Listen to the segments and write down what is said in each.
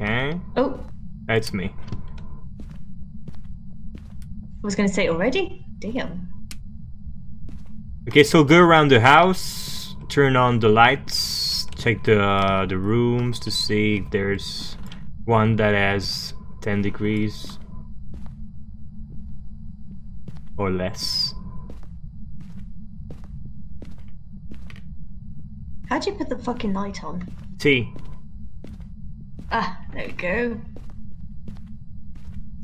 Okay. Oh, That's me. I was going to say already? Damn. Okay, so go around the house, turn on the lights, check the uh, the rooms to see if there's one that has 10 degrees or less. How'd you put the fucking light on? T. Ah, there we go.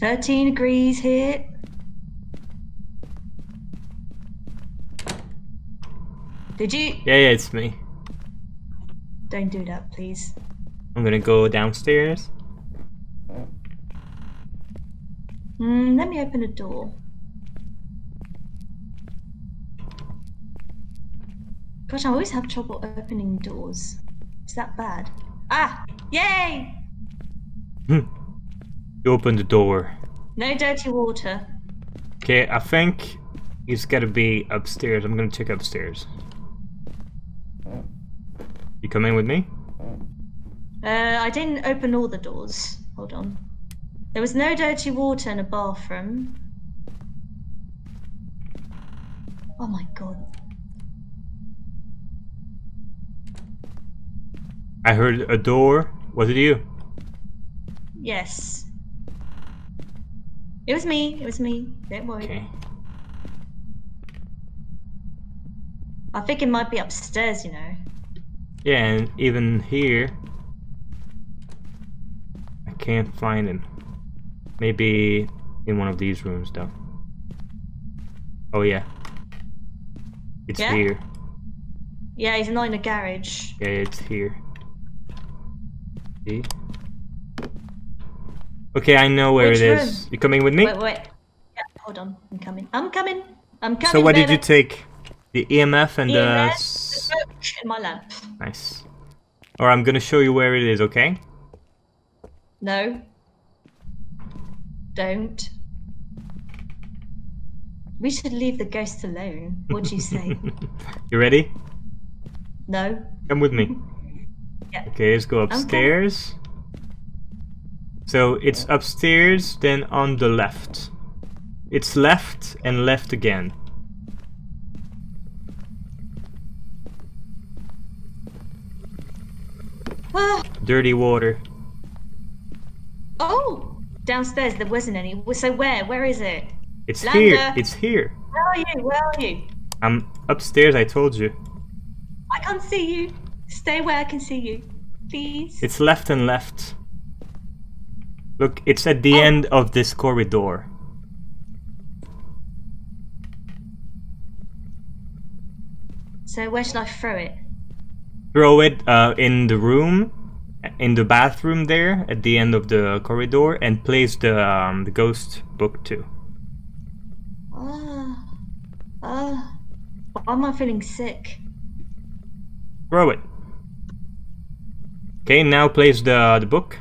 13 degrees here. Did you? Yeah, yeah, it's me. Don't do that, please. I'm gonna go downstairs. Mm, let me open a door. Gosh, I always have trouble opening doors. Is that bad? Ah! Yay! You open the door. No dirty water. Okay, I think he's gotta be upstairs. I'm gonna check upstairs. You come in with me? Uh, I didn't open all the doors. Hold on. There was no dirty water in a bathroom. Oh my god. I heard a door. Was it you? Yes. It was me. It was me. Don't worry. Okay. I think it might be upstairs, you know. Yeah, and even here, I can't find him. Maybe in one of these rooms, though. Oh yeah, it's Yeah? here. Yeah, he's not in the garage. Yeah, it's here. See? Okay, I know where Which it is. You coming with me? Wait, wait. Yeah, hold on. I'm coming. I'm coming. I'm coming. so what did you take? The EMF and the. EMF, the book, and my lamp. Nice. Or I'm gonna show you where it is, okay? No. Don't. We should leave the ghost alone. What do you say? you ready? no. Come with me. Yeah. Okay, let's go upstairs. So it's upstairs, then on the left. It's left and left again. Ah, Dirty water. oh, downstairs there wasn't any. So where? Where is it? It's Lambda. here. It's here. Where are you? Where are you? I'm upstairs, I told you. I can't see you. Stay where I can see you, please. It's left and left. Look, it's at the Oh. end of this corridor. So where should I throw it? Throw it uh, in the room, in the bathroom there, at the end of the corridor, and place the um, the ghost book too. Ah, ah. Why am I feeling sick? Throw it. Okay, now place the the book.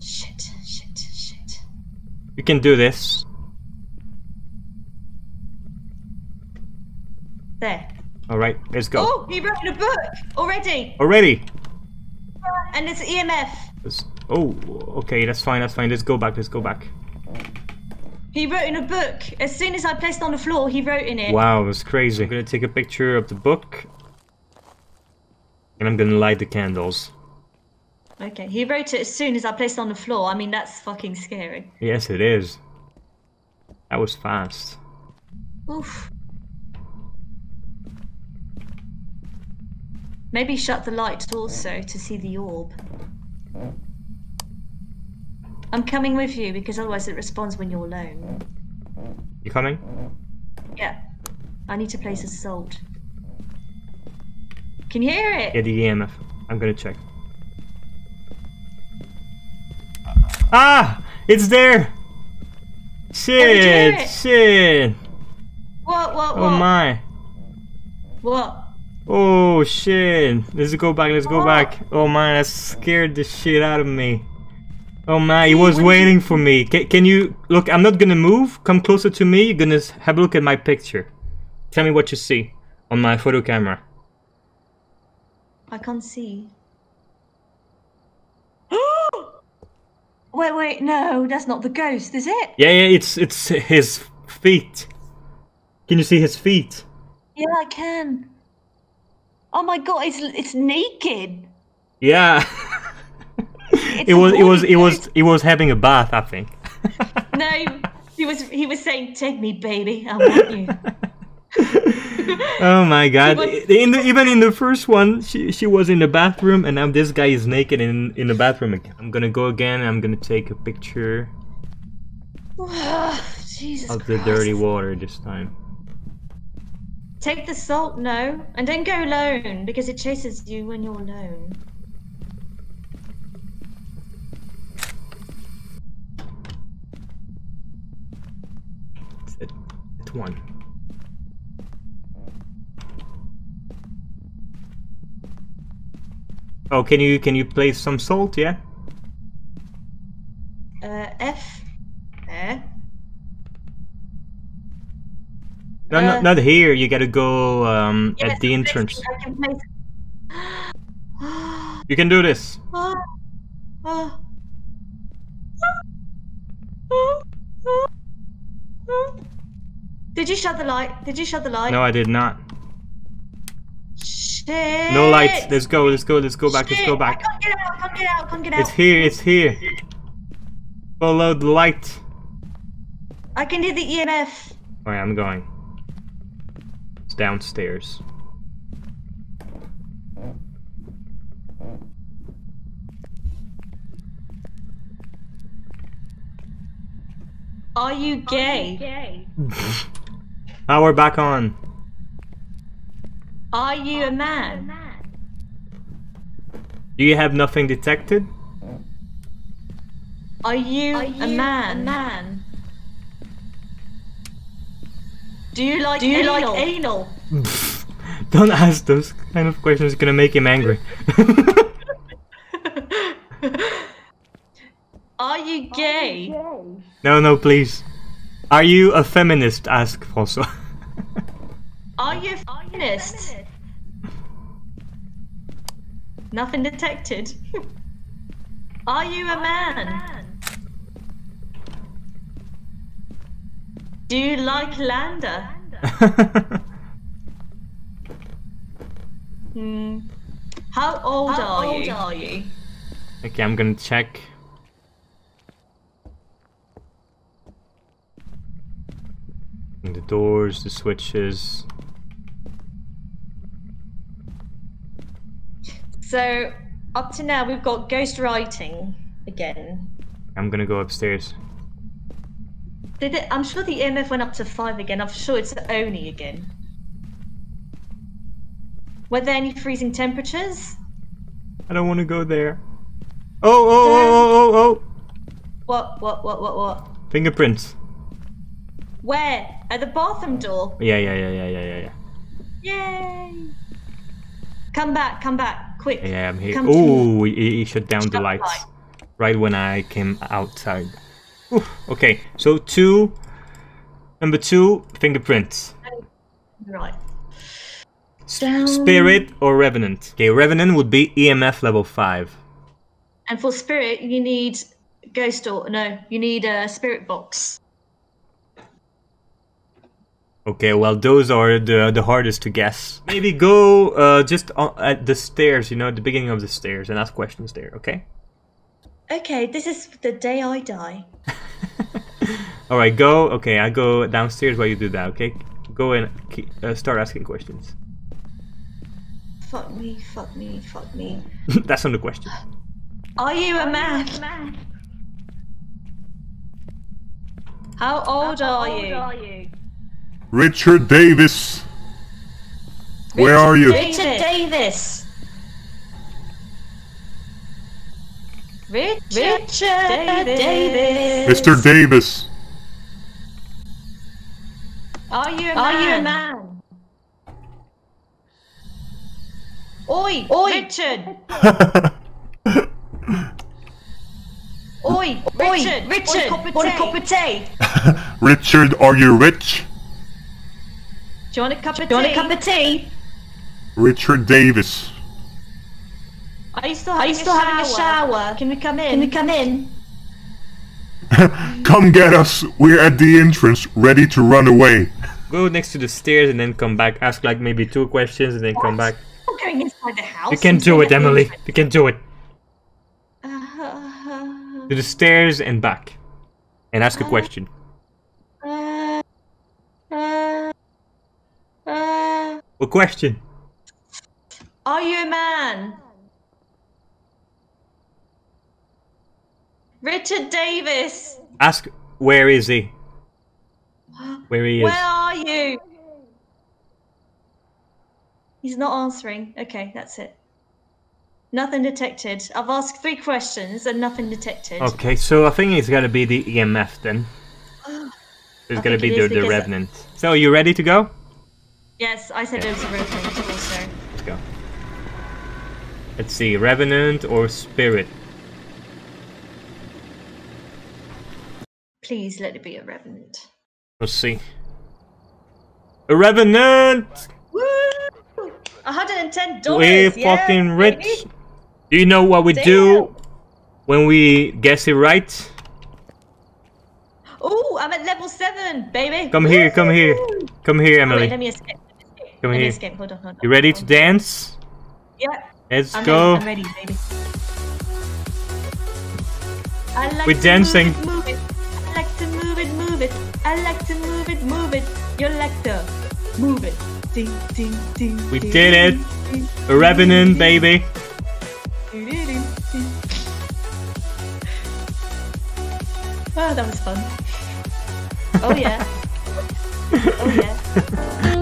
Shit, shit, shit. You can do this. There. All right, let's go. Oh, he wrote in a book already, Already. Uh, and it's EMF. Let's- oh, okay, that's fine. That's fine. Let's go back. Let's go back. He wrote in a book. As soon as I placed it on the floor, he wrote in it. Wow, that's crazy. I'm gonna take a picture of the book, and I'm gonna light the candles. Okay, he wrote it as soon as I placed it on the floor. I mean, that's fucking scary. Yes, it is. That was fast. Oof. Maybe shut the light also to see the orb. I'm coming with you because otherwise it responds when you're alone. You coming? Yeah. I need to place a salt. Can you hear it? Yeah, the EMF. I'm gonna check. Ah! It's there! did you hear Shit! it? Shit! What, what, what? Oh my! What? Oh shit! Let's go back, let's go What? back. Oh man, that scared the shit out of me. Oh man, he was waiting for me. Can, can you look? I'm not gonna move. Come closer to me. You're gonna have a look at my picture. Tell me what you see on my photo camera. I can't see. wait, wait, no, that's not the ghost, is it? Yeah, yeah, it's it's his feet. Can you see his feet? Yeah, I can. Oh my god, it's it's naked. Yeah. It's it was it was it was it was having a bath, I think. No, he was he was saying, "Take me, baby, I want you." oh my god! In the, even in the first one, she she was in the bathroom, and now this guy is naked in in the bathroom again. I'm gonna go again. I'm gonna take a picture Jesus of the Christ. dirty water this time. Take the salt, no, and don't go alone because it chases you when you're alone. It's one. Oh, can you can you place some salt? Yeah. Uh, F. Eh? No, Uh, not, not here. You gotta go um, Yeah, at the entrance. can place. You can do this. Ah, ah. Did you shut the light? Did you shut the light? No, I did not. Shit. No lights. Let's go. Let's go. Let's go back. Let's go back. I can't get out. I can't get out. I can't get out. It's here. It's here. Follow the light. I can do the EMF. Alright, I'm going. It's downstairs. Are you gay? Now we're back on. Are you a man? Do you have nothing detected? Are you, a, man? Do you like Do you anal? like anal? Don't ask those kind of questions. It's gonna make him angry. Are you gay? no, no, please. Are you a feminist? Ask also. Are you a feminist? Nothing detected. Are you a man? Do you like Lander? Hmm. How old, are, old you? are you? okay, I'm gonna check. The doors, the switches. So, up to now, we've got ghost writing again. I'm gonna go upstairs. Did it? I'm sure the EMF went up to five again. I'm sure it's Oni again. Were there any freezing temperatures? I don't want to go there. Oh, oh, oh, oh, oh, oh! What? What? What? What? What? Fingerprints. Where? At the bathroom door. Yeah, yeah, yeah, yeah, yeah, yeah, yeah. Yay! Come back! Come back! Quick! Yeah, I'm here. Oh, he, he shut down the lights light. right when I came outside. Oof, okay, so two. Number two, fingerprints. Right. Down. Spirit or Revenant? Okay, Revenant would be EMF level 5. And for spirit, you need ghost or No, you need a spirit box. Okay, well, those are the the hardest to guess. Maybe go uh, just on, at the stairs, you know, at the beginning of the stairs, and ask questions there, okay? Okay, this is the day I die. Alright, go. Okay, I go downstairs while you do that, okay? Go and uh, start asking questions. Fuck me! Fuck me! Fuck me! That's not the question. Are you a man? How old are you? Richard Davis. Where are you? Richard Davis. Richard, Davis. Mr. Davis. Are you a Are man? you a man? Oi, Oi, Richard. Oi, Richard. Richard, Want a cup of tea? Richard, are you rich? Do you want a cup of Do you tea? want a cup of tea? Richard Davis. Are you still Are having, you still a, having a shower? shower? Can we come in? Can we come in? Come get us. We're at the entrance, ready to run away. Go next to the stairs and then come back. Ask like maybe two questions and then come back. I'm going inside the house. You can do it, Emily. entrance. You can do it. Uh, To the stairs and back. And ask a question. What question? are you a man? Richard Davis, Ask where is he? Where he is. where are you? He's not answering. Okay, that's it. Nothing detected. I've asked three questions and nothing detected. Okay, so I think it's gotta be the EMF then. It's I gotta be it the, the Revenant. So, are you ready to go? Yes, I said it was a also. Let's go. Let's see, Revenant or Spirit? Please let it be a revenant. Let's see. A Revenant! Woo! $110. We're yeah, fucking rich. baby. Do you know what we do when we guess it right? Oh, I'm at level 7, baby. Come here, come here. Come here, Oh, wait, Emily. let me escape. Me here. Hold on, hold on. You ready to dance? Yeah. Let's I'm go. Ready, I'm ready, baby. I like We're to dancing. Move it, move it. I like to move it, move it. I like to move it, move it. You like to move it. Ding, ding, ding. We ding, did it. ding, A Revenant, ding, baby. Oh, that was fun. Oh yeah. oh yeah.